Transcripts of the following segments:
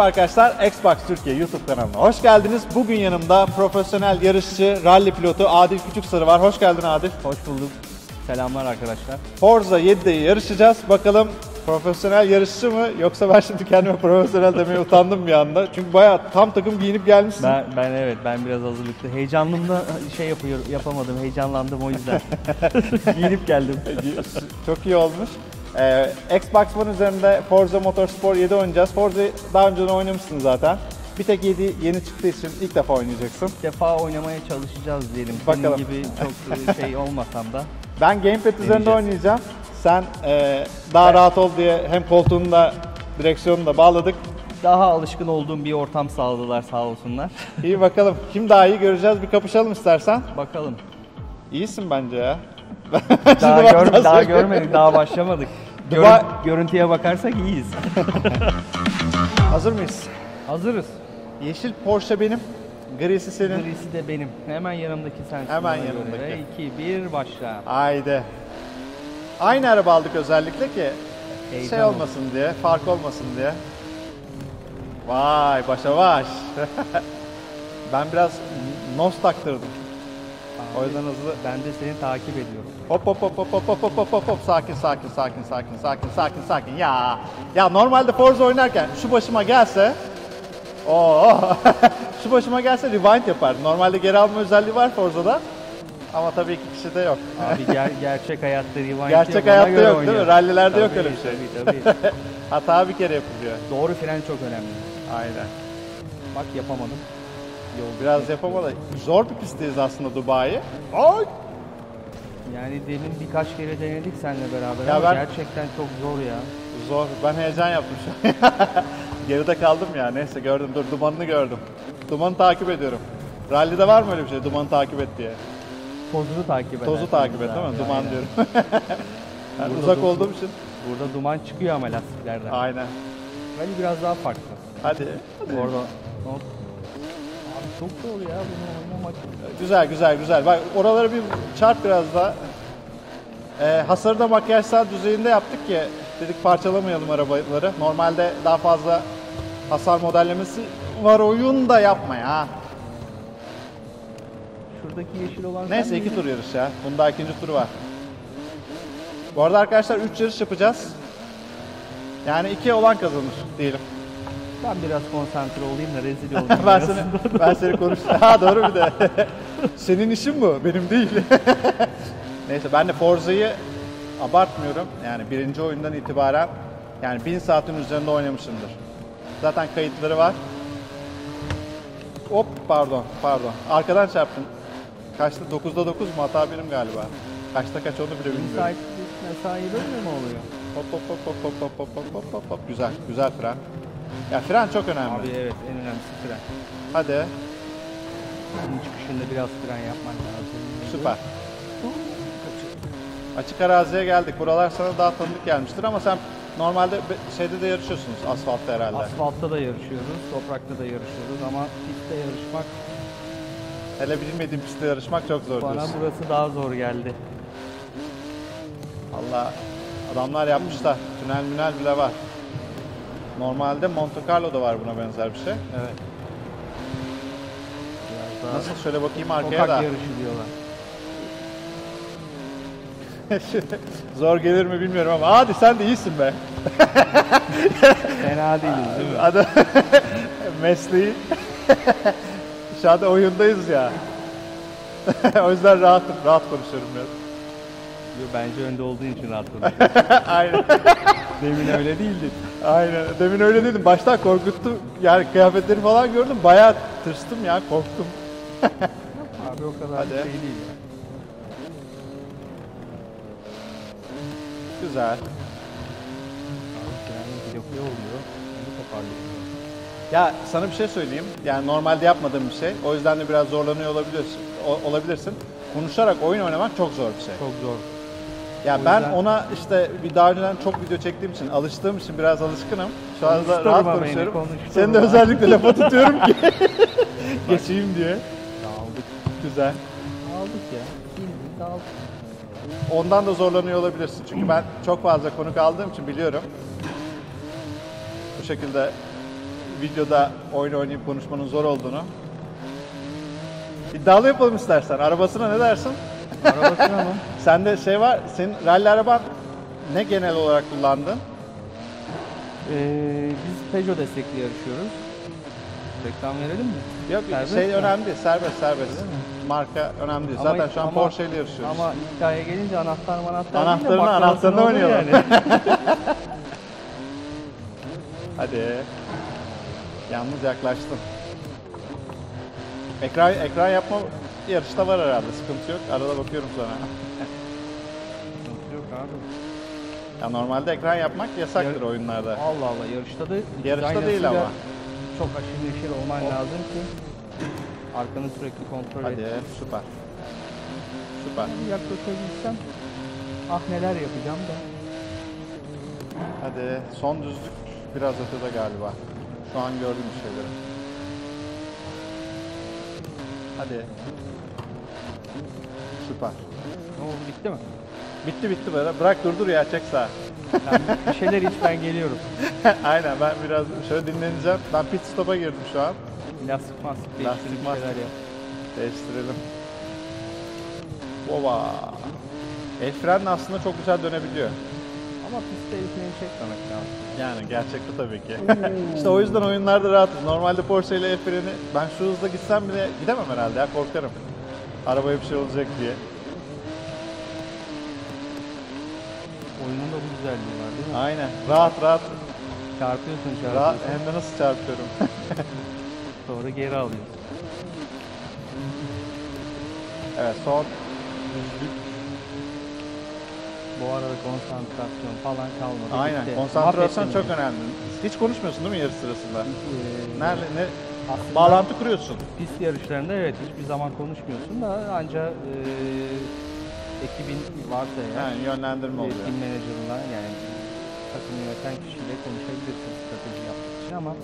Merhaba arkadaşlar, Xbox Türkiye YouTube kanalına hoş geldiniz. Bugün yanımda profesyonel yarışçı, rally pilotu Adil Küçüksarı var. Hoş geldin Adil. Hoş bulduk. Selamlar arkadaşlar. Forza 7'de yarışacağız. Bakalım profesyonel yarışçı mı yoksa ben şimdi kendime profesyonel demeye utandım bir anda. Çünkü bayağı tam takım giyinip gelmişsin. Ben, ben evet ben biraz hazırlıklı. Heyecanlımda şey yapıyor, yapamadım. Heyecanlandım o yüzden. Giyinip geldim. Çok iyi olmuş. Ee, Xbox One üzerinde Forza Motorsport 7 oynayacağız. Forza daha önceden oynamışsın zaten. Bir tek 7 yeni çıktığı için ilk defa oynayacaksın. İlk defa oynamaya çalışacağız diyelim. Bakalım. Senin gibi çok şey olmasam da. Ben gamepad üzerinde oynayacağım. Sen e, daha rahat ol diye hem koltuğunu da direksiyonunu da bağladık. Daha alışkın olduğum bir ortam sağladılar sağ olsunlar. İyi bakalım. Kim daha iyi göreceğiz. Bir kapışalım istersen. Bakalım. İyisin bence ya. Daha, gör, daha görmedik, daha başlamadık. Görün- Dubai- görüntüye bakarsak iyiyiz. Hazır mıyız? Hazırız. Yeşil Porsche benim. Grisi senin. Birisi de benim. Hemen yanımdaki sensin. Hemen yanımdaki. Göre. 2, 1, başla. Haydi. Aynı araba aldık özellikle ki Heyecan şey olmasın diye, fark olmasın diye. Vay başa baş. ben biraz nos taktırdım. O yüzden hızlı. Ben de seni takip ediyorum. Hop hop hop hop hop hop hop hop hop hop sakin sakin sakin sakin sakin sakin sakin ya. Ya normalde Forza oynarken şu başıma gelse Oo. şu başıma gelse rewind yapar. Normalde geri alma özelliği var Forza'da. Ama tabii iki kişi de yok. Abi ger- gerçek hayatta rewind Gerçek bana hayatta yok değil mi? oynuyor. Rallilerde yok Tabii, öyle bir şey. Tabii tabii. Hata bir kere yapılıyor. Doğru fren çok önemli. Aynen. Bak yapamadım. Biraz yapamadı. Zor bir pistteyiz aslında Dubai. Ay! Yani demin birkaç kere denedik seninle beraber Ya ama ben- gerçekten çok zor ya. Zor. Ben heyecan yaptım şu an. Geride kaldım ya. Neyse gördüm. Dur dumanını gördüm. Dumanı takip ediyorum. Rally'de var mı öyle bir şey? Dumanı takip et diye. Tozunu takip eder. Tozu takip et değil mi? Duman diyorum. Yani Burada uzak dur- olduğum için. Burada duman çıkıyor ama lastiklerden. Aynen. Rally biraz daha farklı. Hadi. Orada hop. Çok zor ya bunu oynamak. Güzel güzel güzel. Bak oraları bir çarp biraz daha. Ee, hasarı da makyajsal düzeyinde yaptık ki dedik parçalamayalım arabaları. Normalde daha fazla hasar modellemesi var oyun da yapma ya. Şuradaki yeşil olan Neyse iki tur yarış ya. Bunda ikinci turu var. Bu arada arkadaşlar 3 yarış yapacağız. Yani 2 olan kazanır diyelim. Ben biraz konsantre olayım da rezil olayım. ben seni ben seni konuş. Ha doğru bir de. Senin işin bu, benim değil. Neyse ben de Forza'yı abartmıyorum. Yani birinci oyundan itibaren yani 1000 saatin üzerinde oynamışımdır. Zaten kayıtları var. Hop pardon pardon. Arkadan çarptım. Kaçta? 9'da 9 mu? Hata benim galiba. Kaçta kaç onu bile bilmiyorum. Müsait mesai böyle mi oluyor? Hop hop hop hop hop hop hop hop hop hop hop. Güzel, güzel fren. Ya fren çok önemli. Abi evet en önemlisi fren. Hadi. Bunun çıkışında biraz fren yapman lazım. Süper. Açık araziye geldik. Buralar sana daha tanıdık gelmiştir ama sen normalde şeyde de yarışıyorsunuz asfaltta herhalde. Asfaltta da yarışıyoruz, toprakta da yarışıyoruz ama pistte yarışmak Hele bilmediğim pistte yarışmak çok zor bana diyorsun. burası daha zor geldi. Allah adamlar yapmışlar. Tünel münel bile var. Normalde Monte Carlo'da var buna benzer bir şey. Evet. Biraz daha Nasıl şöyle bakayım arkaya sokak da. yarışı diyorlar. Zor gelir mi bilmiyorum ama hadi sen de iyisin be. Fena değiliz değil mi? Adı mesleği. Şu anda oyundayız ya. o yüzden rahatım, rahat konuşuyorum biraz. Yo, Bence önde olduğun için rahat konuşuyorum. Aynen. Demin öyle değildi. Aynen. Demin öyle dedim. Baştan korkuttu. Yani kıyafetleri falan gördüm. Bayağı tırstım ya. Korktum. Abi o kadar Hadi. şey değil ya. Güzel. Abi. Onu toparlıyor. Ya sana bir şey söyleyeyim. Yani normalde yapmadığım bir şey. O yüzden de biraz zorlanıyor olabilirsin. o- olabilirsin. Konuşarak oyun oynamak çok zor bir şey. Çok zor. Ya O ben yüzden- ona işte bir daha önceden çok video çektiğim için, alıştığım için biraz alışkınım. Şu anda rahat konuşuyorum. Seni de özellikle lafa tutuyorum ki geçeyim diye. Dağıldık. Güzel. Dağıldık ya. Bildiğin dağıldık. Ondan da zorlanıyor olabilirsin. Çünkü ben çok fazla konuk aldığım için biliyorum. Bu şekilde videoda oyun oynayıp konuşmanın zor olduğunu. İddialı yapalım istersen. Arabasına ne dersin? Arabasına mı? Sende şey var, senin rally araban ne genel olarak kullandın? Ee, biz Peugeot destekli yarışıyoruz. Reklam verelim mi? Yok Serbest şey mi? önemli değil, serbest serbest. Marka önemli değil. Ama- Zaten şu an ama- Porsche ile yarışıyoruz. Ama hikaye gelince anahtar manahtar Anahtarını değil de anahtarını oynayalım. Yani. Hadi. Yalnız yaklaştın. Ekran ekran yapma yarışta var herhalde. Sıkıntı yok. Arada bakıyorum sana. Yok abi. Ya normalde ekran yapmak yasaktır Yar- oyunlarda. Allah Allah yarışta da Yarışta aynasıyla değil ama. Çok aşırı neşir olman lazım ki arkanı sürekli kontrol Hadi et. süper. Süper. Yaklaşabilsem ah neler yapacağım da. Hadi son düzlük biraz ötede galiba. Şu an gördüğüm şeyleri. Hadi. Süper. Ne oldu bitti mi? Bitti bitti böyle. Bırak durdur ya çek sağa. Ben bir şeyler iç ben geliyorum. Aynen ben biraz şöyle dinleneceğim. Ben pit stop'a girdim şu an. Lastik mastik Lastik, değiştirip bir mastik. Değiştirelim. Baba. El frenle aslında çok güzel dönebiliyor. Ama pistte freni çekmemek lazım. Yani gerçekte tabii ki. işte o yüzden oyunlarda rahatız. Normalde Porsche ile el freni ben şu hızla gitsem bile gidemem herhalde ya korkarım. Arabaya bir şey olacak diye. Oyunun da bu güzelliği var değil mi? Aynen. Rahat rahat. Çarpıyorsun Rahat. çarpıyorsun. Hem de nasıl çarpıyorum. Sonra geri alıyorsun. evet son düzlük. Bu arada konsantrasyon falan kalmadı. Aynen. Bitti. Konsantrasyon Mahvettin çok beni. önemli. Hiç konuşmuyorsun değil mi yarış sırasında? Ee, Nerede ne aslında bağlantı kuruyorsun. Pist yarışlarında evet hiçbir zaman konuşmuyorsun da ancak e, ekibin varsa eğer Ha, yönlendirme oluyor. team manager'la yani takım yöneten kişiyle konuşabilirsin strateji yapmak için ama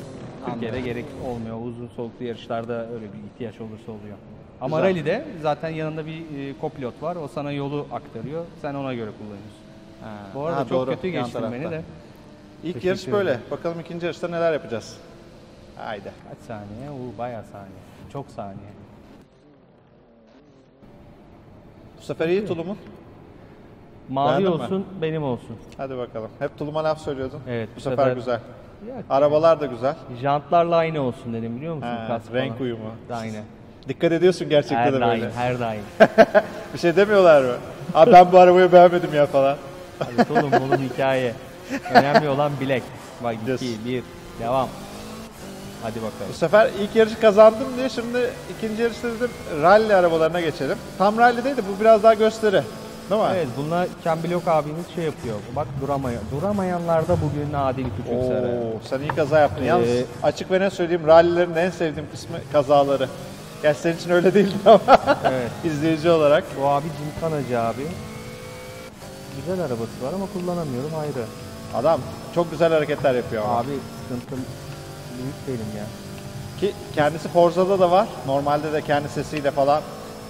Türkiye'de gerek olmuyor. Uzun soluklu yarışlarda öyle bir ihtiyaç olursa oluyor. Ama Güzel. rally'de zaten yanında bir e, kopilot var. O sana yolu aktarıyor. Sen ona göre kullanıyorsun. Ha, Bu arada ha, çok doğru, kötü yan geçtin beni tarafta. de. İlk Teşekkür yarış böyle. ederim. Bakalım ikinci yarışta neler yapacağız. Haydi. Kaç saniye? Oo, bayağı saniye. Çok saniye. Bu sefer iyi tulumun. Mavi Beğendin mi? olsun, benim olsun. Hadi bakalım. Hep tuluma laf söylüyordun. Evet, Bu bu sefer, sefer- güzel. Ya, Arabalar da güzel. Jantlarla aynı olsun dedim biliyor musun? Ha, Kask renk falan. uyumu. Aynen. Dikkat ediyorsun gerçekten Her de daim, böyle. her daim. Bir şey demiyorlar mı? Abi ben bu arabayı beğenmedim ya falan. Hadi oğlum bunun hikaye. Önemli olan bilek. Bak Diyorsun. 2, 1, devam. Hadi Bu bakalım. sefer ilk yarışı kazandım diye şimdi ikinci yarışta dedim rally arabalarına geçelim. Tam rally değil de bu biraz daha gösteri. Değil mi? Evet bunlar Kembilok abimiz şey yapıyor. Bak duramaya, duramayanlarda bugün Adil Küçüksarı. Oo, sen iyi kaza yaptın. Yalnız Ee, açık ve ne söyleyeyim rallilerin en sevdiğim kısmı kazaları. Gerçi senin için öyle değildi ama Evet. izleyici olarak. Bu abi Cimkanacı abi. Güzel arabası var ama kullanamıyorum ayrı. Adam çok güzel hareketler yapıyor ama. Abi sıkıntım büyük benim ya. Ki kendisi Forza'da da var. Normalde de kendi sesiyle falan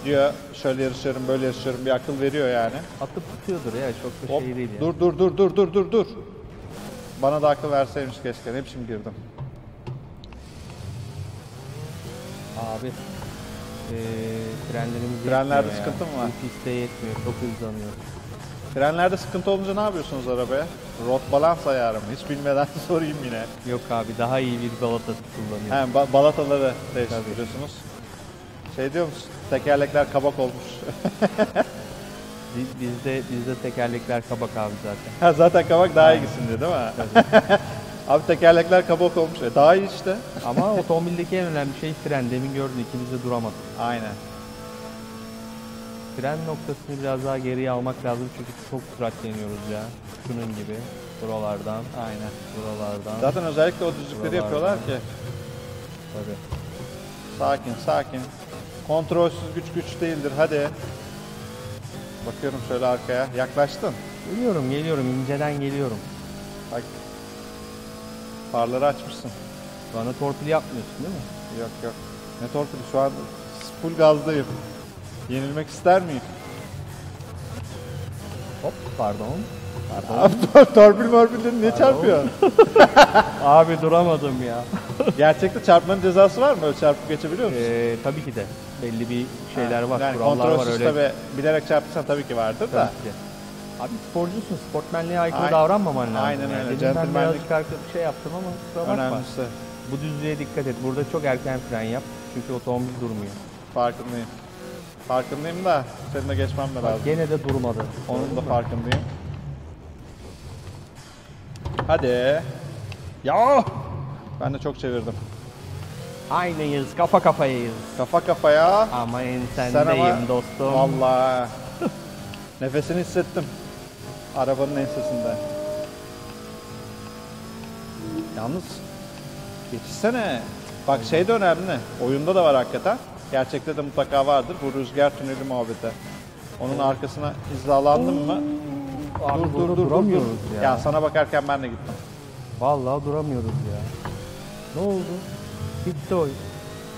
diyor şöyle yarışıyorum böyle yarışıyorum bir akıl veriyor yani. Atıp tutuyordur ya çok da Hop, şey değil ya. dur dur dur dur dur dur dur. Bana da akıl verseymiş keşke. Ne biçim girdim. Abi eee frenlerimiz Frenlerde yetmiyor sıkıntı mı var? Bu pistte yetmiyor çok hızlanıyor. Frenlerde sıkıntı olunca ne yapıyorsunuz arabaya? Rot balans ayarı mı? Hiç bilmeden sorayım yine. Yok abi daha iyi bir balatası kullanıyor. He, ba- balataları değiştiriyorsunuz. Şey diyor musun? Tekerlekler kabak olmuş. Biz- Bizde bizde tekerlekler kabak abi zaten. ha, zaten kabak daha iyi gitsin diyor değil mi? Abi tekerlekler kabak olmuş. E, daha iyi işte. Ama otomobildeki en önemli şey fren. Demin gördün ikimiz de duramadık. Aynen. Fren noktasını biraz daha geriye almak lazım çünkü çok süratleniyoruz ya. Şunun gibi. Buralardan, Aynen. buralardan. Zaten özellikle o düzlükleri yapıyorlar ki. Tabii. Sakin sakin. Kontrolsüz güç güç değildir. Hadi. Bakıyorum şöyle arkaya. Yaklaştın. Geliyorum, geliyorum. inceden geliyorum. Bak. Farları açmışsın. Bana torpil yapmıyorsun değil mi? Yok yok. Ne torpili şu an full gazdayım. Yenilmek ister miyim? Hop, pardon. Pardon. Abi tor- torpil morpil dedin, niye çarpıyorsun? Abi duramadım ya. Gerçekte çarpmanın cezası var mı? Öyle çarpıp geçebiliyor musun? Ee, tabii ki de belli bir şeyler var, Yani kurallar var öyle. tabii bilerek çarptıysan tabii ki vardır da. Tabii ki. Abi sporcusun, sportmenliğe aykırı Aynen. davranmaman lazım. Aynen yani. öyle, Dedim ben birazcık arka bir şey yaptım ama kusura bakma. Önemlisi. Bu düzlüğe dikkat et. Burada çok erken fren yap. Çünkü otomobil durmuyor. Farkındayım. Farkındayım da senin de geçmem de lazım. gene de durmadı. Onun da farkındayım. Hadi. Ya! Ben de çok çevirdim. Aynıyız, kafa kafayayız. Kafa kafaya. Ama en Sen ama dostum. Vallahi. Nefesini hissettim. Arabanın ensesinde. Yalnız yetişsene. Bak şey de önemli. Oyunda da var hakikaten. Gerçekte de mutlaka vardır. Bu rüzgar tüneli muhabbeti. Onun arkasına hizalandın mı? Abi dur dur dur dur. duramıyoruz dur. ya. Ya sana bakarken ben de gittim. Vallahi duramıyoruz ya. Ne oldu? Bitti oyun.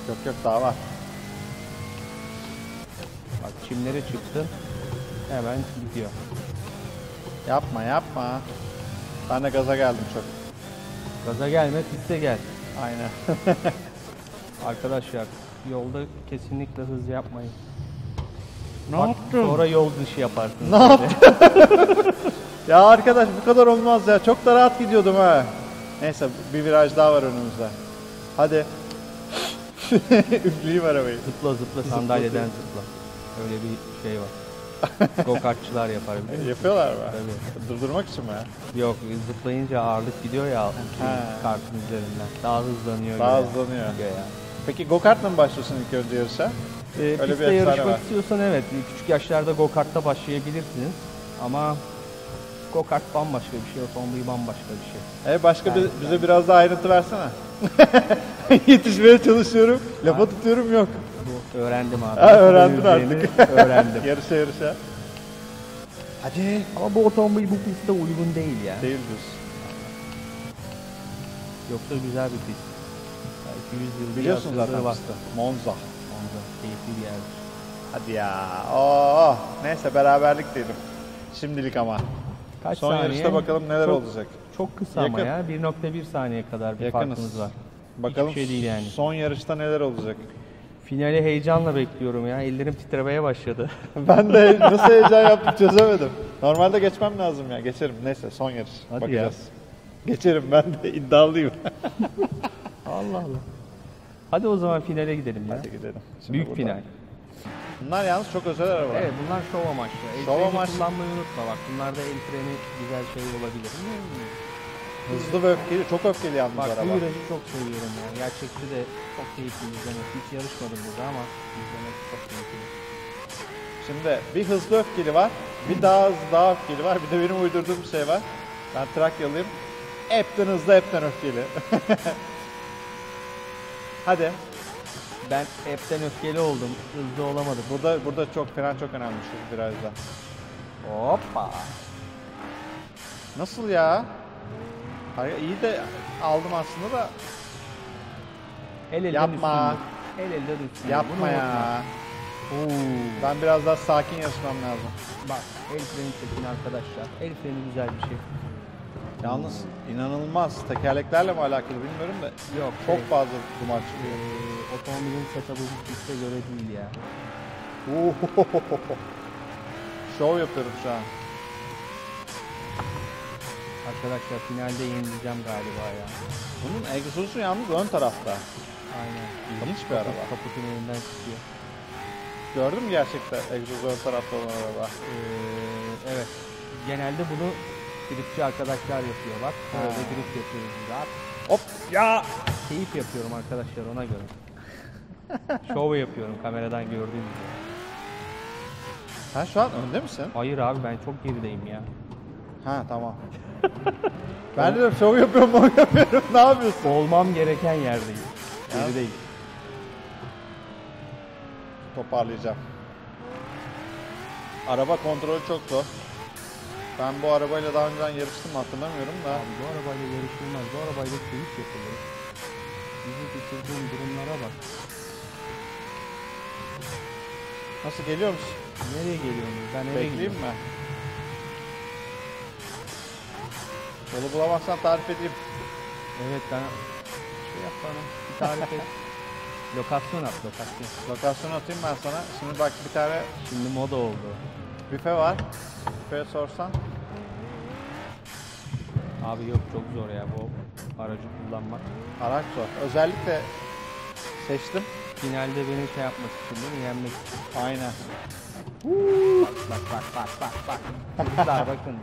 Yok yok daha var. Bak çimlere çıktın. Hemen gidiyor. Yapma yapma. Ben de gaza geldim çok. Gaza gelme, piste gel. Aynen. Arkadaşlar yolda kesinlikle hız yapmayın. Ne Bak, yaptın? Sonra yol dışı yaparsınız. Ne yaptın? ya arkadaş bu kadar olmaz ya. Çok da rahat gidiyordum ha. Neyse bir viraj daha var önümüzde. Hadi. Üfleyeyim arabayı. Zıpla zıpla sandalyeden zıpla. Öyle bir şey var. Go kartçılar yapar biliyor musun? Yapıyorlar mı? Tabii. Durdurmak için mi? Yok zıplayınca ağırlık gidiyor ya kartın üzerinden. Daha hızlanıyor. Daha göre. hızlanıyor. Gidiyor ya. Peki go kartla mı başlıyorsun ilk önce yarışa? Ee, Öyle pistte yarışmak var. istiyorsan evet küçük yaşlarda go kartla başlayabilirsiniz. Ama go kart bambaşka bir şey, otomobil bambaşka bir şey. E başka bir, Ben- bize biraz daha ayrıntı versene. Yetişmeye çalışıyorum. Lafa tutuyorum yok. Öğrendim abi. Ha, öğrendin artık. öğrendim. Yarışa yarışa. Hadi. Ama bu otomobil bu pistte uygun değil ya. Değil diyorsun. Yoksa güzel bir pist. Belki 100 yıl Biliyorsun zaten var. Monza. Onda keyifli bir yerdir. Hadi ya. Oo. Neyse beraberlik diyelim. Şimdilik ama. Kaç Son saniye? yarışta bakalım neler Çok- olacak. Çok kısa ama Yakın. ya. 1.1 saniye kadar bir Yakınız. farkımız var. Bakalım Hiçbir şey değil yani. son yarışta neler olacak. Finali heyecanla bekliyorum ya. Ellerim titremeye başladı. ben de nasıl heyecan yaptım çözemedim. Normalde geçmem lazım ya. Geçerim. Neyse son yarış. Hadi Bakacağız. Geçerim ben de iddialıyım. Allah Allah. Hadi o zaman finale gidelim ya. Hadi gidelim. Şimdi Büyük buradan. final. Bunlar yalnız çok özel arabalar. Evet bunlar şov amaçlı. El Şov amaçlı. kullanmayı unutma bak. Bunlarda el freni güzel şey olabilir. Hızlı ve öfkeli. Çok öfkeli yalnız Bak araba. bu virajı çok seviyorum ya. Gerçekçi de çok keyifli izlemek. Hiç yarışmadım burada ama izlemek çok keyifli. Şimdi bir hızlı öfkeli var. Bir daha hızlı daha öfkeli var. Bir de benim uydurduğum bir şey var. Ben Trakyalıyım. Hepten hızlı hepten öfkeli. Hadi. Ben hepten öfkeli oldum. Hızlı olamadım. Burada burada çok fren çok önemli şu virajda. Hoppa. Nasıl ya? Hayır iyi de aldım aslında da El elden Yapma. El elden üstünlük. yapma Bunu ya. unutma. Oo. Ben biraz daha sakin yarışmam lazım. Bak el freni çekin arkadaşlar. El freni güzel bir şey. Yalnız inanılmaz. Tekerleklerle mi alakalı bilmiyorum da Yok çok şey, fazla duman çıkıyor. otomobilin setup'ı piste göre değil ya. Şov yapıyorum şu an. Arkadaşlar finalde yenileceğim galiba ya. Bunun egzozu yalnız ön tarafta. Aynen. İlginç bir araba. Kaputun önünden çıkıyor. Gördün mü gerçekten egzozu ön tarafta olan araba? Eee, evet. Genelde bunu driftçi arkadaşlar yapıyor bak. Böyle drift yapıyoruz biz abi. Hop ya. Keyif yapıyorum arkadaşlar ona göre. Şov yapıyorum kameradan gördüğünüz gibi. Sen şu an önde misin? Hayır abi ben çok gerideyim ya. Ha tamam. Ben de şov yapıyorum, mov yapıyorum. Ne yapıyorsun? Olmam gereken yerdeyim. Ya. Gerideyim. Toparlayacağım. Araba kontrolü çok zor. Ben bu arabayla daha önceden yarıştım mı hatırlamıyorum da. Abi bu arabayla yarışılmaz. Bu arabayla keyif yapılır. Bizi getirdiğin durumlara bak. Nasıl geliyor musun? Nereye geliyorsun? Ben eve Bekleyeyim gidiyorum. mi? Yolu bulamazsan tarif edeyim. Evet ben şey yap bana. Bir tarif et. Lokasyon at lokasyon. Lokasyon atayım ben sana. Şimdi bak bir tane Şimdi moda oldu. büfe var. Büfeye sorsan. Abi yok çok zor ya bu aracı kullanmak. Araç zor. Özellikle seçtim. Finalde beni şey yapmak için değil mi? Yenmek için. Aynen. Bak bak bak bak bak. Çocuklar bakın.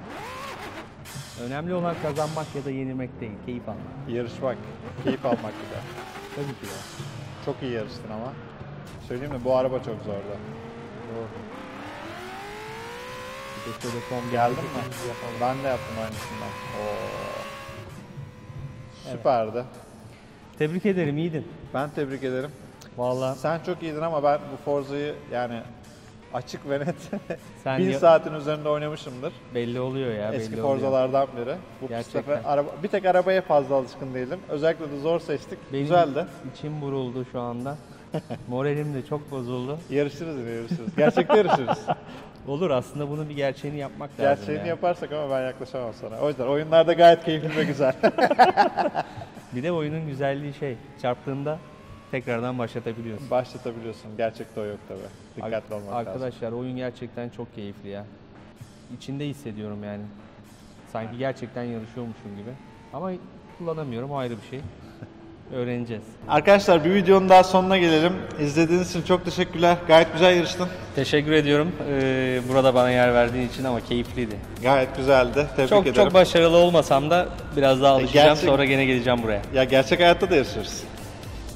Önemli olan kazanmak ya da yenilmek değil, keyif almak. Yarışmak. Keyif almak bir de. Tabii ki de. Çok iyi yarıştın ama. Söyleyeyim mi? Bu araba çok zordu. Doğru. Bir de şöyle son Geldin mi? yapalım. Ben de yaptım aynısından. Oo. Süperdi. Tebrik ederim, iyiydin. Ben tebrik ederim. Vallahi Sen çok iyiydin ama ben bu Forza'yı yani açık ve net Sen bin ya- saatin üzerinde oynamışımdır. belli oluyor ya, Eski belli oluyor. Forzalardan biri. Bu Gerçekten. araba, bir tek arabaya fazla alışkın değildim. Özellikle de zor seçtik. Benim Güzeldi. içim buruldu şu anda. Moralim de çok bozuldu. Yarışırız yine yarışırız. Gerçekte yarışırız. Olur aslında bunun bir gerçeğini yapmak lazım. Gerçeğini ya. yaparsak ama ben yaklaşamam sana. O yüzden oyunlarda gayet keyifli ve güzel. Bir de oyunun güzelliği şey, çarptığında tekrardan başlatabiliyorsun. Başlatabiliyorsun. Gerçekte o yok tabi. Dikkatli olmak lazım. Arkadaşlar oyun gerçekten çok keyifli ya. İçinde hissediyorum yani. Sanki gerçekten yarışıyormuşum gibi. Ama kullanamıyorum o ayrı bir şey. Öğreneceğiz. Arkadaşlar bir videonun daha sonuna gelelim. İzlediğiniz için çok teşekkürler. Gayet güzel yarıştın. Teşekkür ediyorum ee, burada bana yer verdiğin için ama keyifliydi. Gayet güzeldi. Tebrik Çok ederim. çok başarılı olmasam da biraz daha alışacağım gerçek- sonra gene geleceğim buraya. ya gerçek hayatta da yarışırız.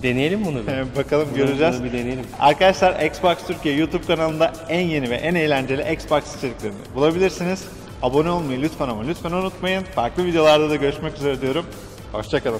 Deneyelim bunu bir. Bakalım Bunu- göreceğiz. bunu bir deneyelim. Arkadaşlar Xbox Türkiye YouTube kanalında en yeni ve en eğlenceli Xbox içeriklerini bulabilirsiniz. Abone olmayı lütfen ama lütfen unutmayın. Farklı videolarda da görüşmek üzere diyorum. Hoşçakalın.